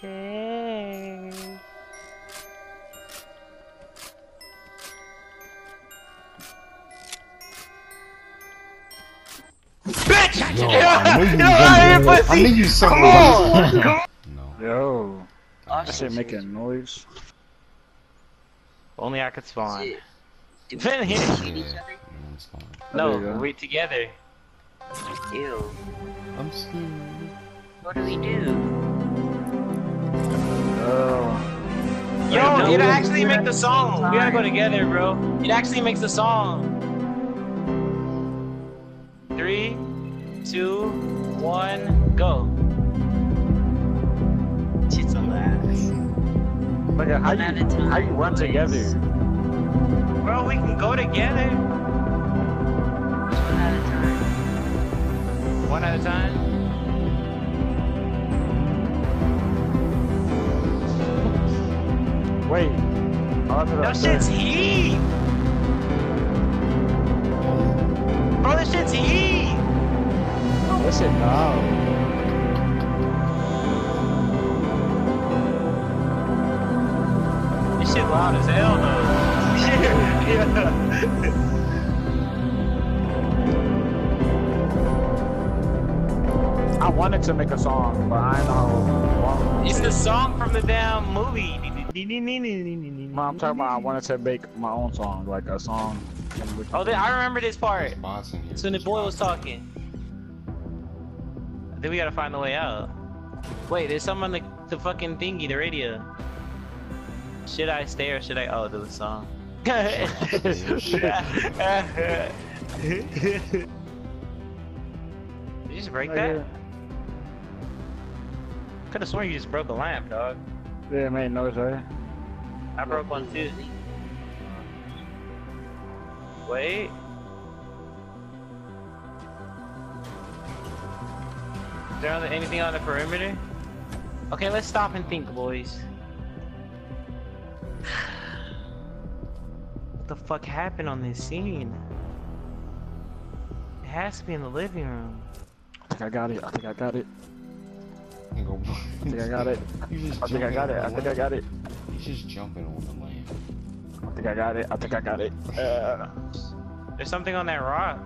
take. Bitch! Yo, Yeah, I knew you no, was I gonna- ain't I knew you something Come was- on. No. Yo, Oh, that shit making noise. Only I could spawn. Shit. Do we Finn here. hit each other? No, it's fine. No, There you go. we together. Ew. I'm scared. What do we do? Yo, no, it we- actually make the song. We gotta go together, bro. It actually makes the song. Three, two, one, go. Shit's a laugh. look at how One at a you time, how you run together. Bro, we can go together. One at a time. One at a time. Wait. That's what No I'm shit's heat. Bro, this shit's heat. That shit loud. This shit loud as hell though. yeah. I wanted to make a song, but I know. It's the song from the damn movie. No, I'm talking about I wanted to make my own song, like a song. Oh, then I remember this part. There's bots. So the boy was bots. talking. Then we gotta find the way out. Wait, there's someone on the, the fucking thingy, the radio. Should I stay or should I? Oh, do the song. Did you just break that? Could have sworn you just broke a lamp, dog. Yeah, it made noise, right? I broke one too. Wait. Is there anything on the perimeter? Okay, let's stop and think, boys. What the fuck happened on this scene? It has to be in the living room. I think I got it. I think I got it. You go- I think I got it. I think I got it. I think I got it. He's just jumping on the land. I think I got it. I think I got it. Uh, There's something on that rock.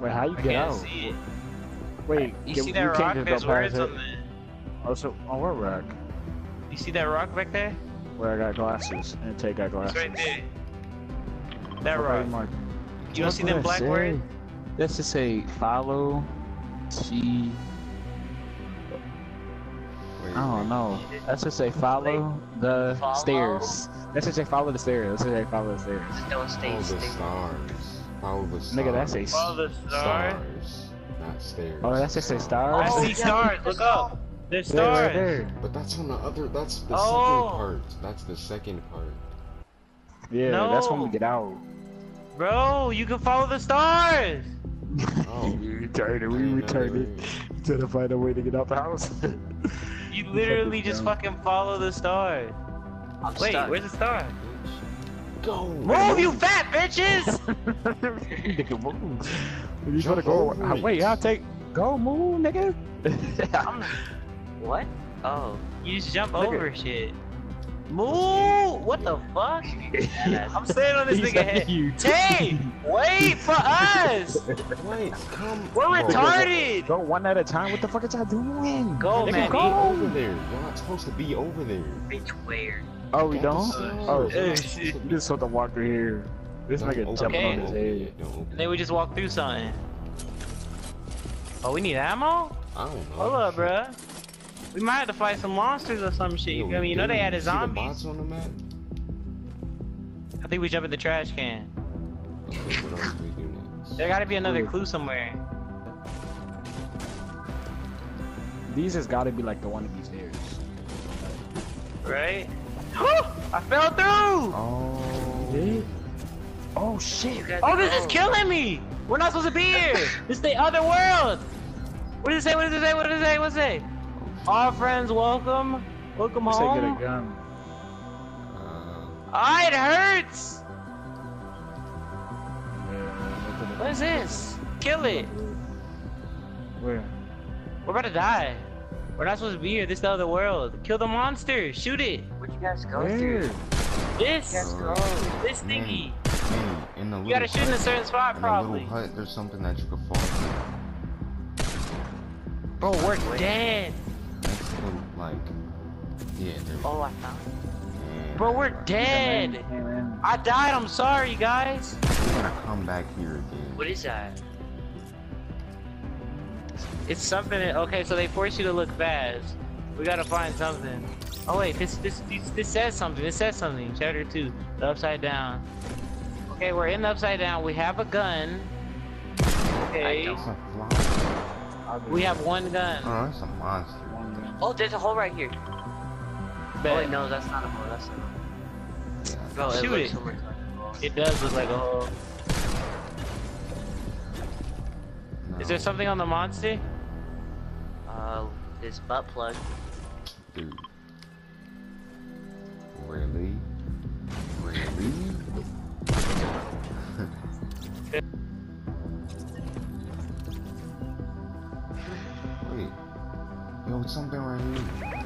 wait, how you I get can't out? see it. Wait, You you, see that can't rock? There's go past words on it. the. Oh, on what rock? You see that rock back there? Where I got glasses and take got It's glasses. right there. That Okay, rock. Mark. You don't see them black words? Let's just say follow. She. Wait, I don't know. Let's just say follow the Follow? stairs. Let's just say follow the stairs. Let's just say follow the stairs. Don't stay Follow the still. stars. Follow the stars. Nigga, that's a Follow the star. stars, not stairs. Oh, that's just a I stars. Oh, see stars. Look up. There's There, right stars. there. But that's on the other. That's the Oh. second part. That's the second part. Yeah, that's when we get out. Bro, you can follow the stars. Oh. we returned it. We didn't returned it. Trying to find a way to get out the house. You literally just dumb. fucking follow the star. I'm Wait, stuck. where's the star? Go. Move, you fat bitches! nigga, move. You Jump gotta go. over. Wait, I'll take. Go, move, nigga. I'm, What? Oh. you just jump Nigga. over shit. Move! What the fuck? I'm staying on this He's nigga head. you. Tay, wait for us! Wait, come. We're Bro, retarded! Go one at a time. What the fuck is y'all doing? Go, Nigga, man. Go. over there. You're not supposed to be over there. Bitch, where? Oh, we Got don't. Oh, You're not Eh, supposed shit. to you be- just saw the walker here. This Don't nigga open jumping Okay. on it, his head. it, don't open And then we just walk through something. Oh, we need ammo? I don't know. Hold up, bruh. We might have to fight some monsters or some shit. You Yo, feel me? You know they didn't added see the on the map? I think we jump in the trash can. Okay, what else we do next? There gotta be another Ooh. clue somewhere. These has got to be like the one of these stairs. Right? I fell through! Oh. Oh shit. Oh, this is killing me! We're not supposed to be here! this is the other world! What does it say? What does it say? What does it say? What does it say? All friends welcome. Welcome Say get a gun. Uh, Ah, it hurts! Yeah, What is this? Kill it. Where? We're about to die. We're not supposed to be here. This is the other world. Kill the monster. Shoot it. Where'd you guys go Where? through? This. Yes, go. This thingy. man, in the You gotta little shoot in a certain spot, in probably. the little hut, there's something that you can fall through. Bro, we're dead. Next to the, like, yeah, there's. Oh, I found it. man, Bro, we're like, dead. I died. I'm sorry, guys. We're gonna come back here again. What is that? It's something. That, okay, so they force you to look fast. We gotta find something. Oh wait, this this this, this says something. This says something. Chapter two, the upside down. Okay, we're in the upside down. We have a gun. Okay, It's a fly. we have one gun. Oh, it's a monster. Oh, there's a hole right here. Oh, wait, no, that's not a hole. That's a hole. Yeah. Bro, Shoot looks it. so like a hole. It does look like a hole. Is there something on the monster? Uh, this butt plug. Dude. Yo, it's something right here.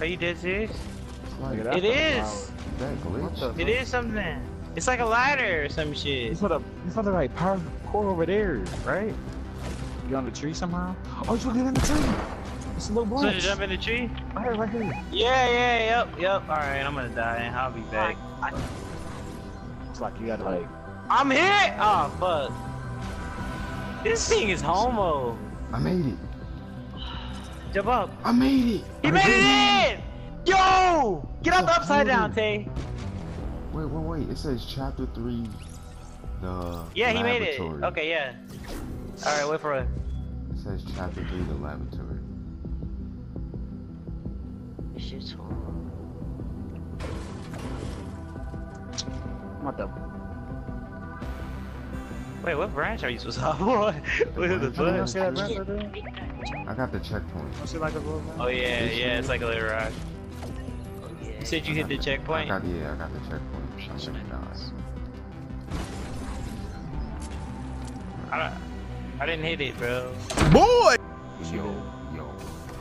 Are you dead serious? It's like, Nigga, that's It a is. is that glitch? It is something. It's like a ladder or some shit. It's not a, it's not a like power core over there, right? You on the tree somehow? Oh, you get in the tree. It's a little So branch. to jump in the tree? Right right here. Yeah, yeah, yep, yep. All right, I'm gonna die. And I'll be back. It's like you gotta like. I'm hit. Oh fuck. This thing is homo. I made it. Jump up. I made it. He I made did it in. Yo, get out the upside down, dude. Tay. Wait, wait, wait. It says chapter three. The Yeah, he made it. Okay, yeah. All right, wait for it. It says chapter three, the laboratory. This shit's hole. What the? Wait, what branch are you supposed to hop on? What the You see that branch right there? I got the checkpoint. You see like a little branch? Oh yeah, yeah, it's like a little rock. Oh, yeah. You said you hit the I checkpoint. got yeah, I got the checkpoint. I'm gonna die. I, don't, I didn't hit it, bro. Boy! Yo, yo,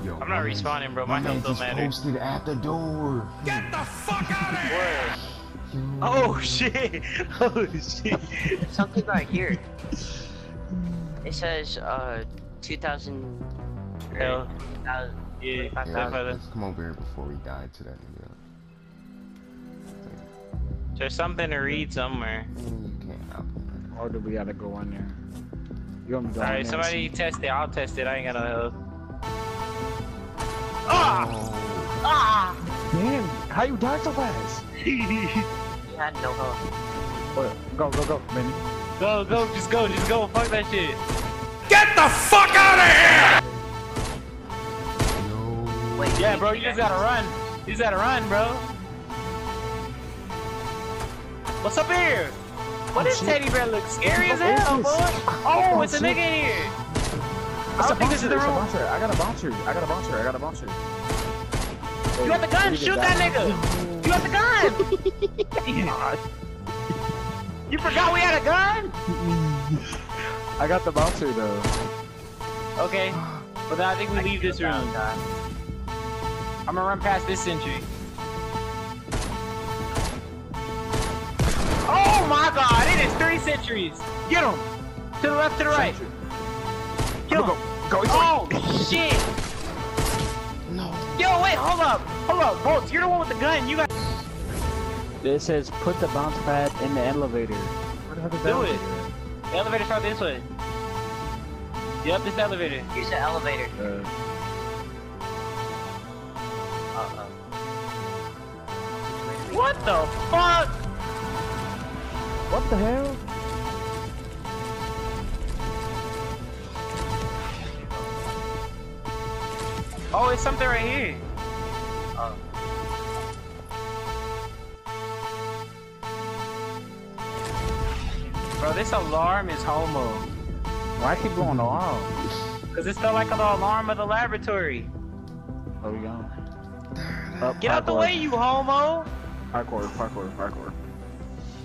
yo. I'm not my man- respawning, bro. My man health don't just matter. posted at the door. Where? Yo. Oh shit! Oh shit! Something right here. It says, uh, 2000. Hell. 2000 Yeah, Yeah, let's, come over here before we die to that nigga. There's something to read somewhere. Man, you can't hop on Or do we gotta go in there? You want me to go Alright, somebody and test it. I'll test it. I ain't got no health. that. Ah! Oh, Ah! Damn, how you died so fast? You had no health. Wait, go, go, go, Benny. Go, go, just go, just go. Fuck that shit. yo. Wait, Yeah, bro, you just gotta run. You just gotta run, bro. What's up here? What Oh, this shit. teddy bear look scary as hell, is boy. Oh, Oh, it's a nigga in here. It's I a don't think this is bouncer, the it's a room. bouncer. I got a bouncer. I got a bouncer. I got a bouncer. You have the gun. Shoot that nigga. You have the gun. you forgot we had a gun? I got the bouncer though. Okay. But then I think we leave this room. I'm gonna run past this sentry. Oh my god, it is three sentries. Get him. To the left, to the right. Kill him. Go, go. Oh shit. No. Yo, wait, hold up. Hold up. Boltz, you're the one with the gun. You got It says put the bounce pad in the elevator. Where the heck is Do that it. elevator the elevator start this way. Yep, this elevator. Use the elevator. Uh, Uh-oh. What the fuck? what the hell? Oh, it's something right here. Oh. Bro, this alarm is homo. Why I keep going off? Cause it's still like the alarm of the laboratory. Where we going? Up, Get out the way, you homo! Parkour, parkour, parkour.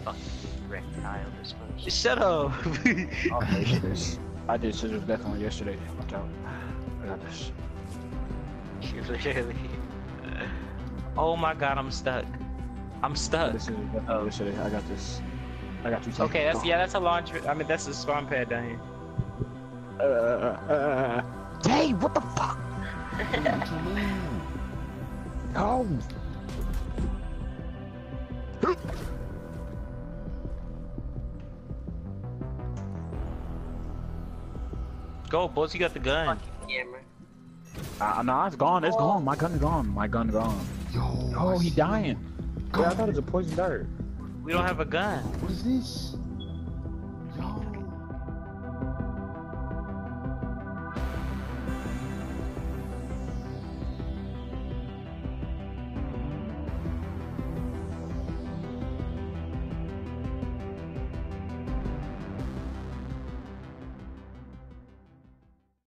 Fucking reptile this one. Just shut up. I hate this. I did scissors definitely yesterday. Watch out. I got this. Literally. Oh my god, I'm stuck. I'm stuck. This is Oh. this is I got this. I got you. Tay. Okay, that's yeah, that's a launch. I mean, that's a spawn pad down here. Uh, uh, uh, Tay, what the fuck? What you mean? Go. Go, boss, you got the gun. Fucking camera. Uh, nah, it's gone. It's gone. My gun's gone. My gun gone. Yo. Oh, I he dying. you. Yeah, I thought it was a poison dart. We don't have a gun. What is this?